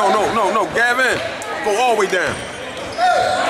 no, no, no, no. Gavin, go all the way down.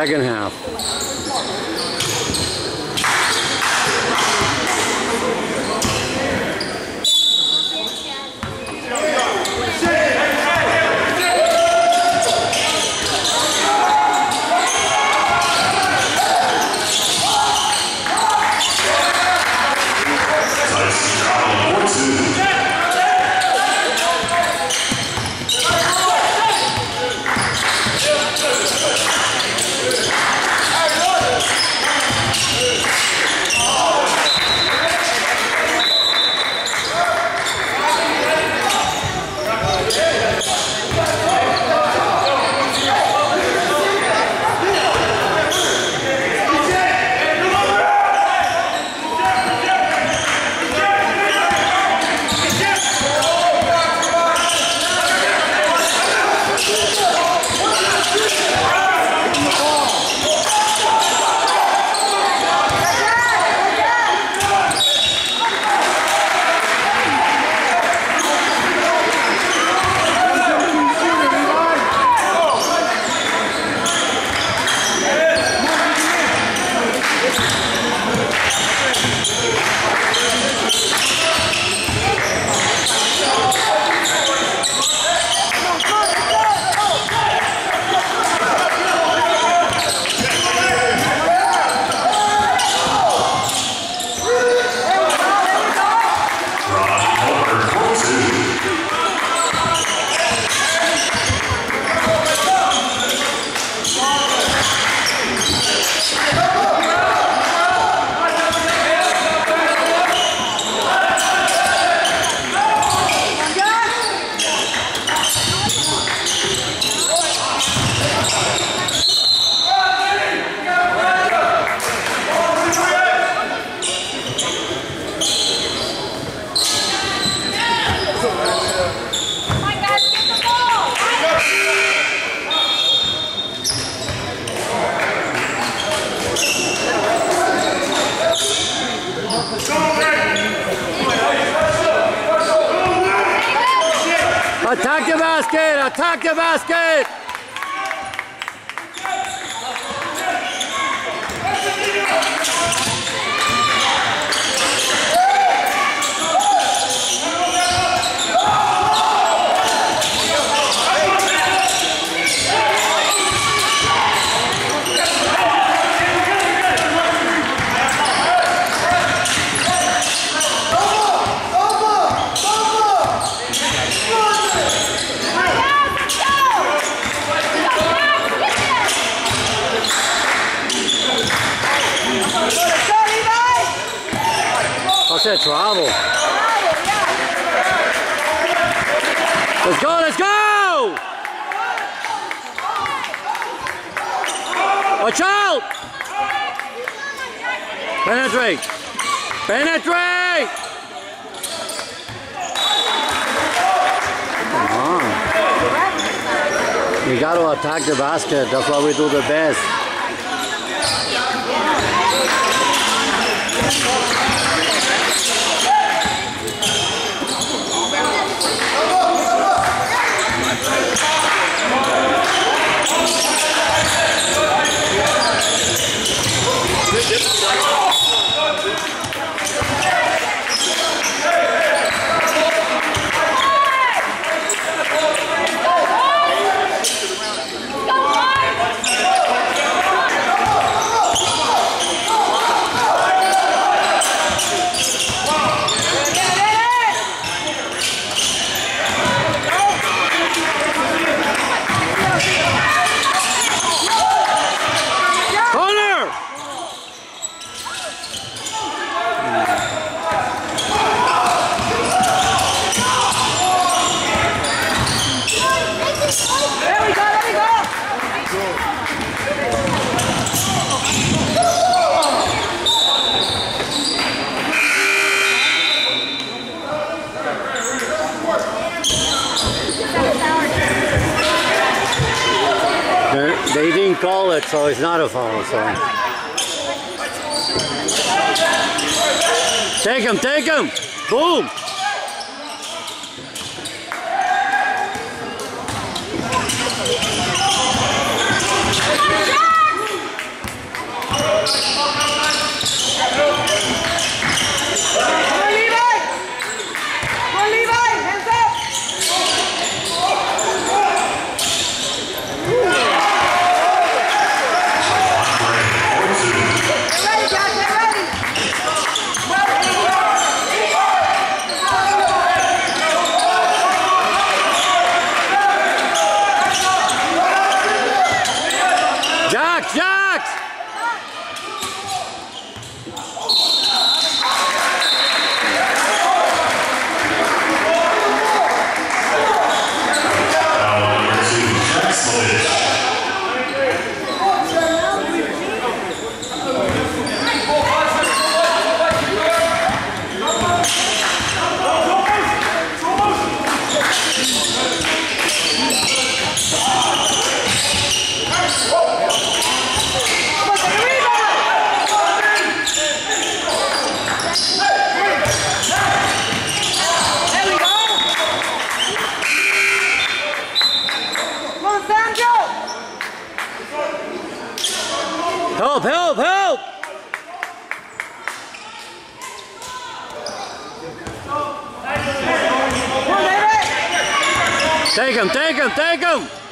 second half. Danke, Basket! basket. That's why we do the best. call it, so it's not a foul. So. Take him, take him! Boom! go.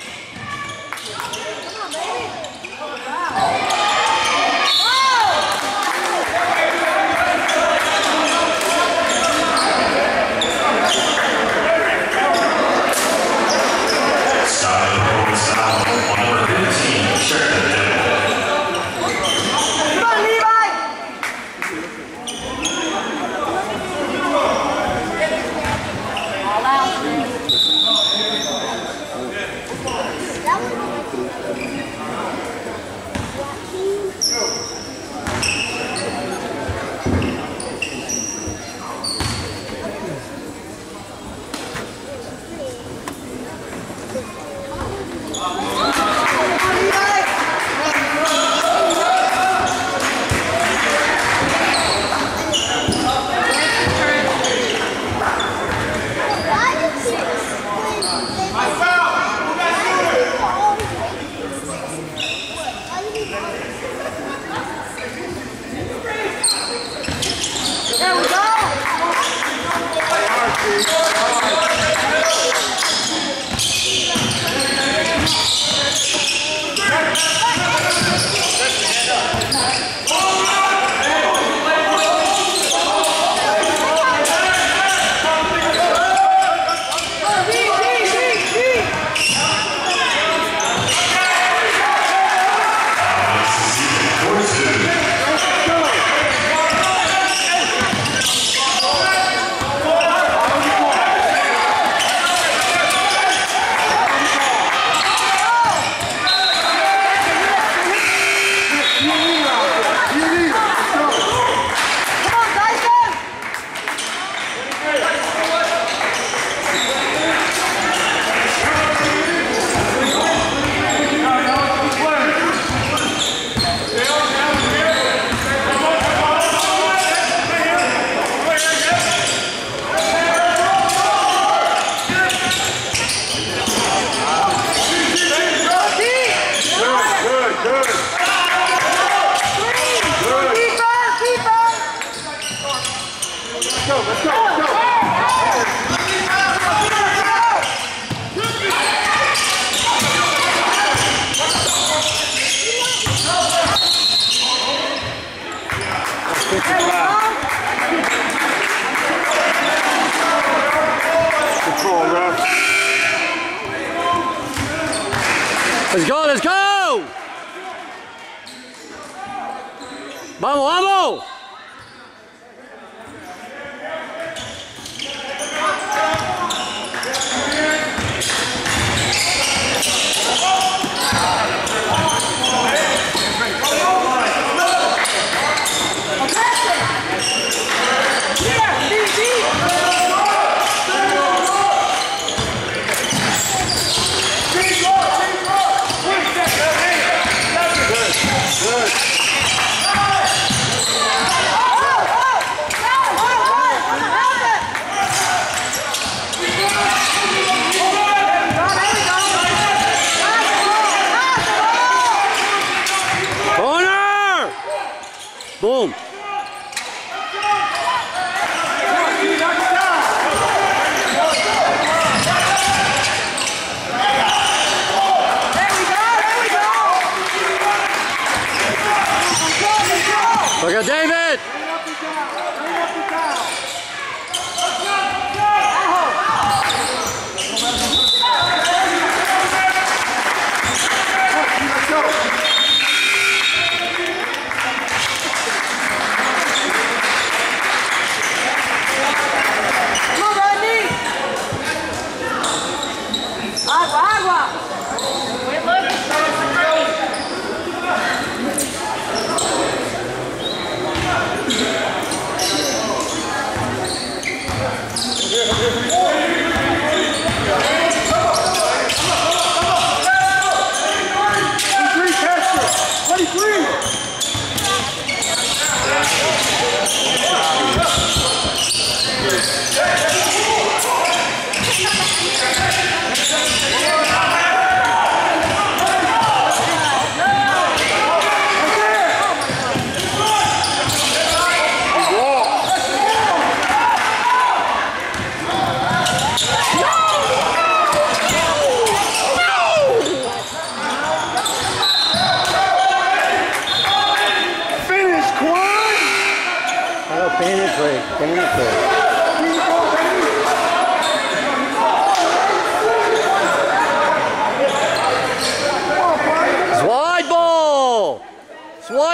Vamos, vamos!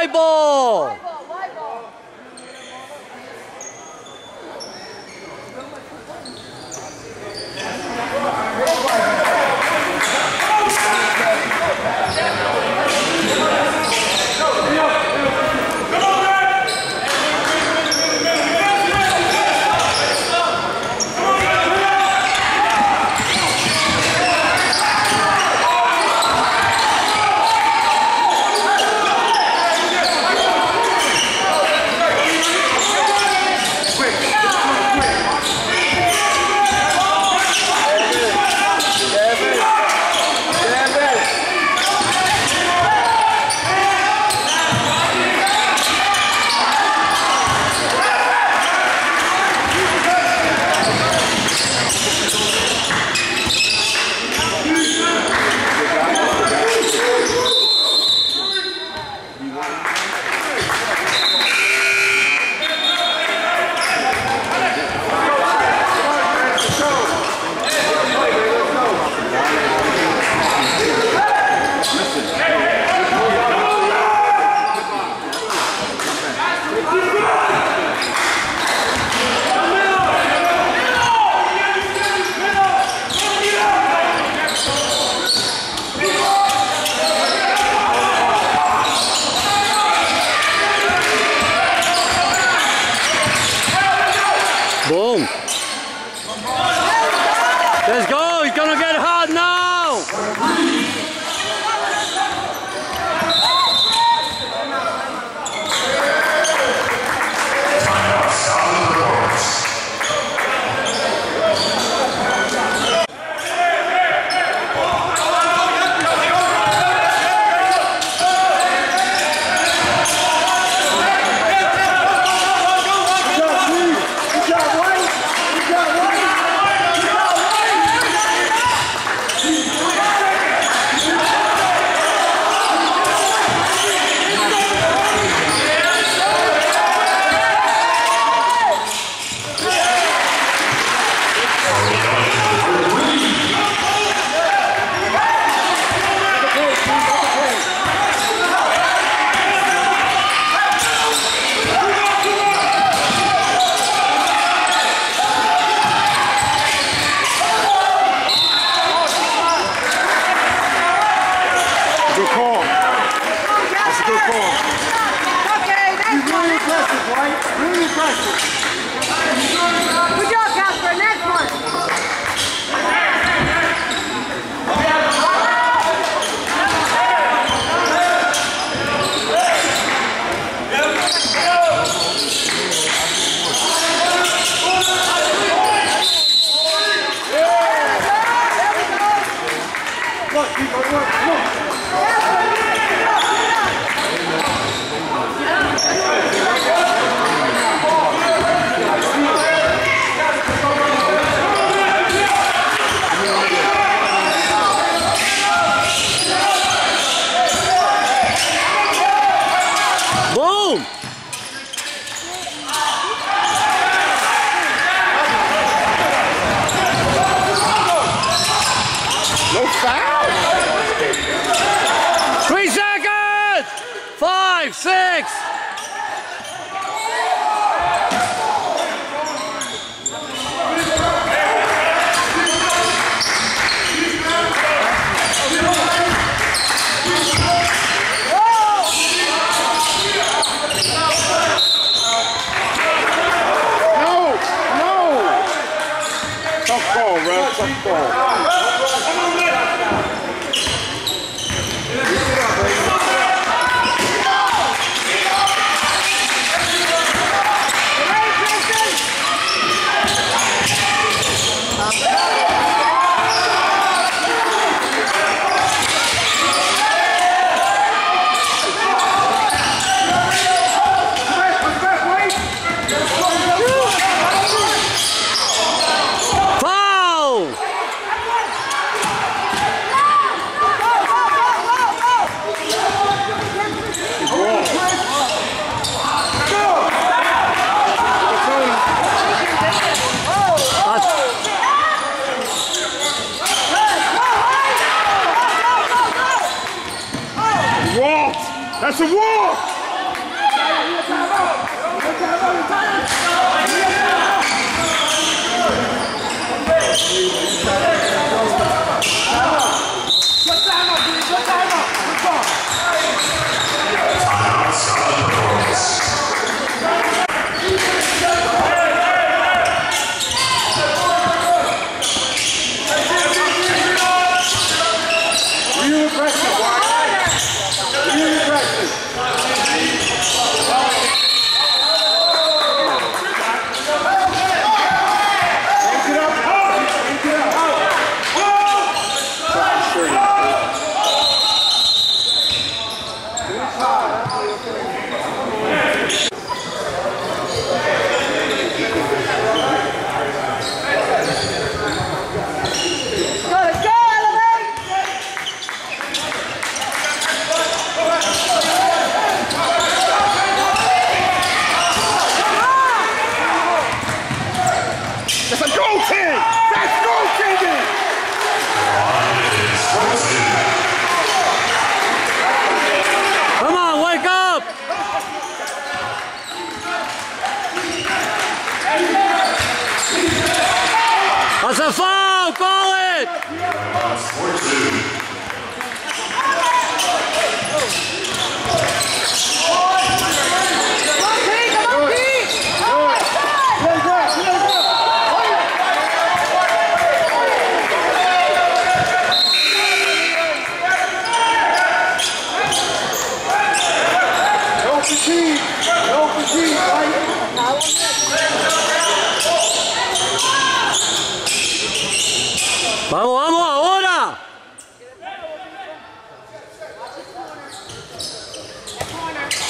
Wide ball! Boom.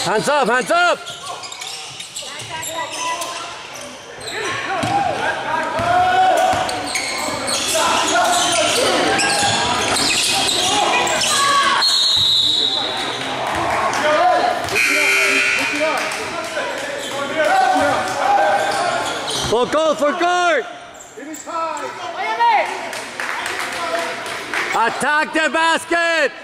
Hands up, hands up! Well, goal for guard! Attack the basket!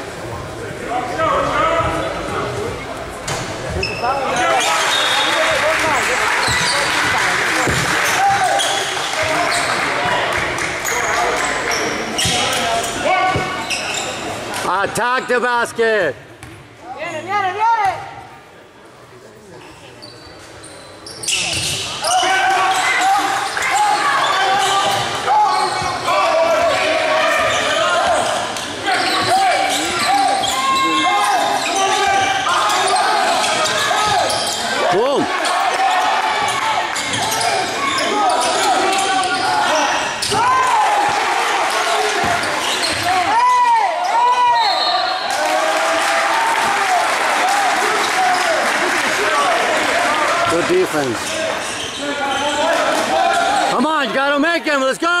Attack the basket. Come on, you gotta make him, let's go!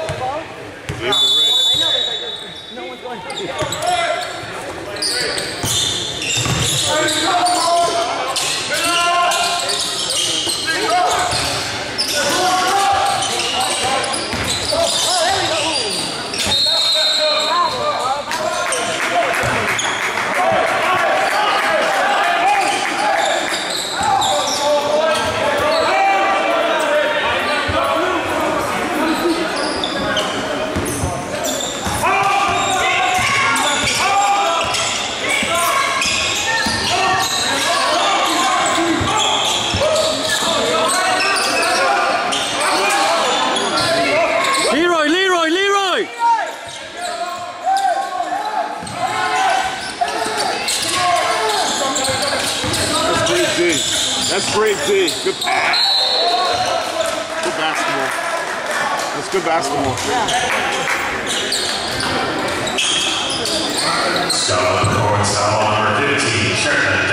Amen. Good pass. Good basketball. That's good basketball. Yeah. So, the court our 15, Sheridan.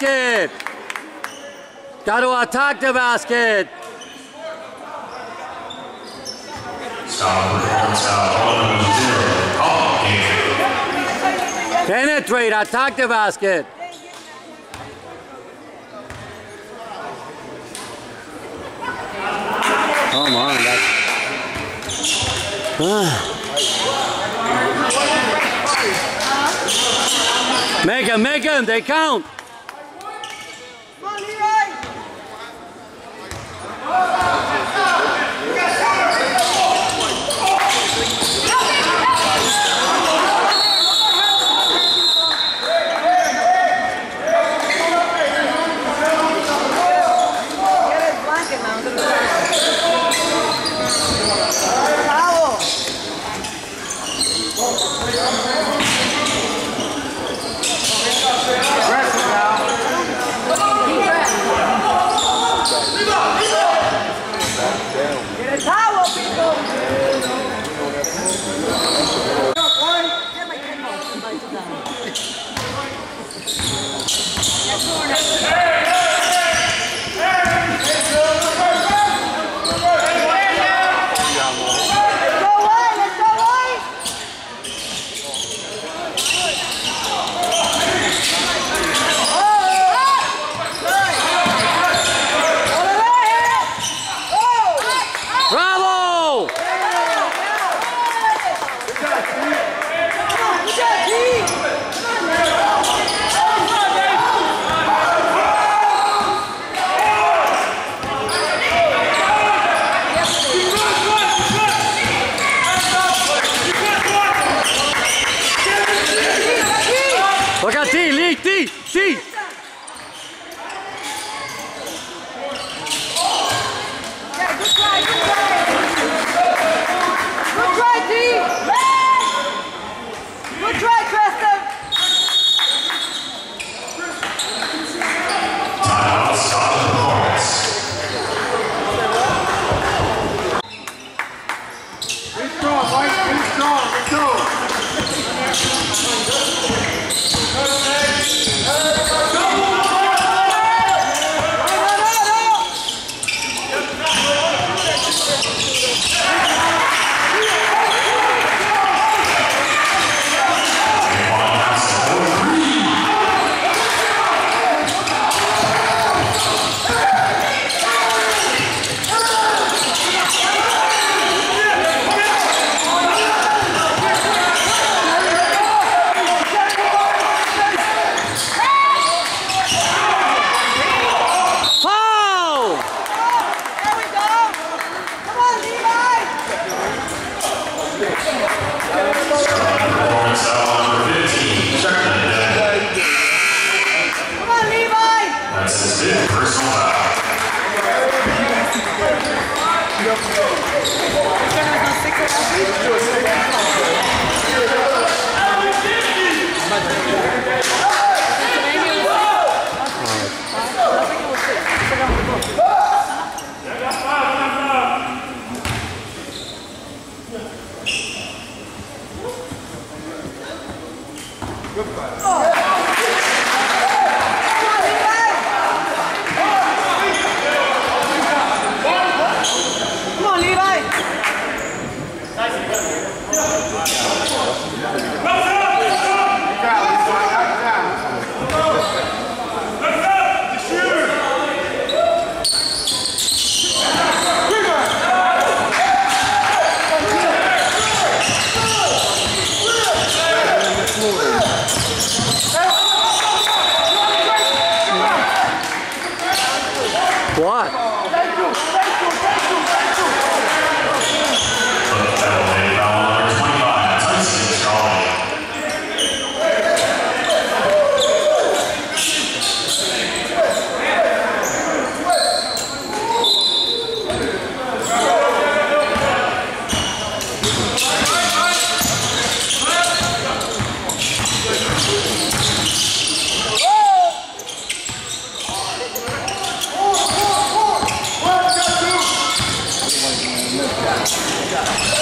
basket. Got to attack the basket. Penetrate, attack the basket. Oh, Come on, that's... Ah. make them, make them, they count. Ali, ai! aí! Gracias.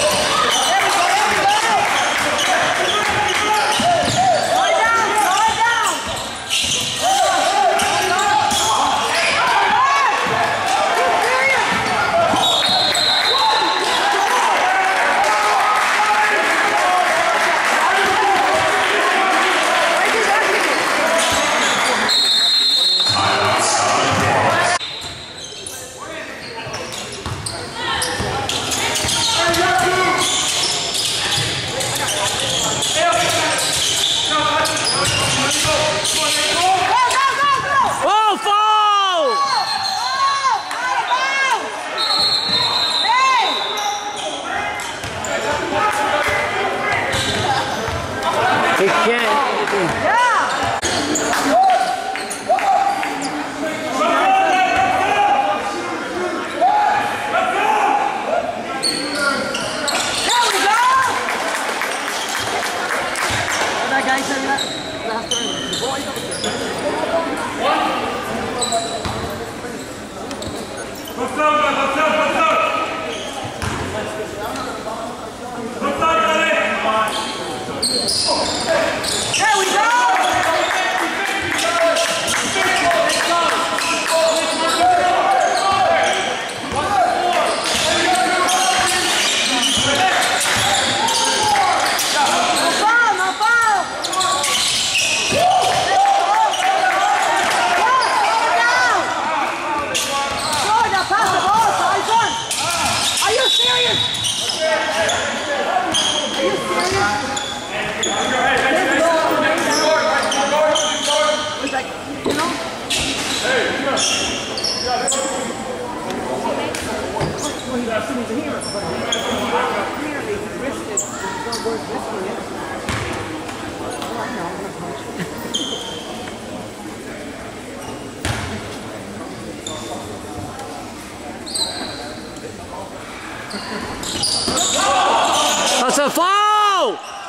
go.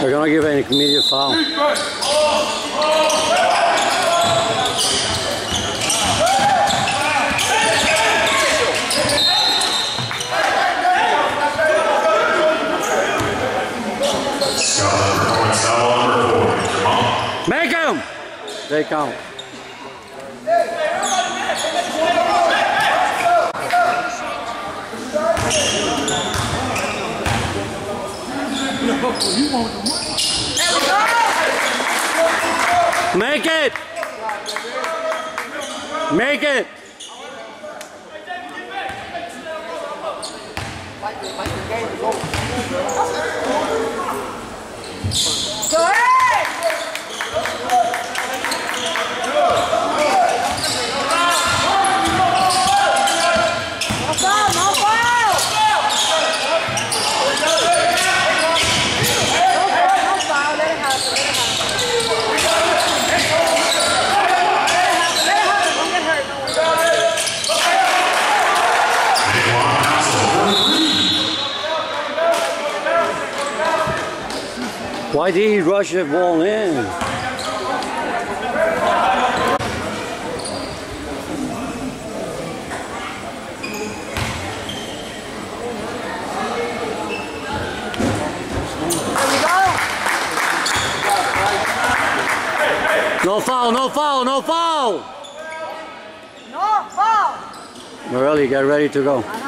They're going to give an immediate foul. They count. Make it! Make it! Go ahead! Why did he rush the ball in? No foul, no foul, no foul! No, foul! Morelli, get ready to go.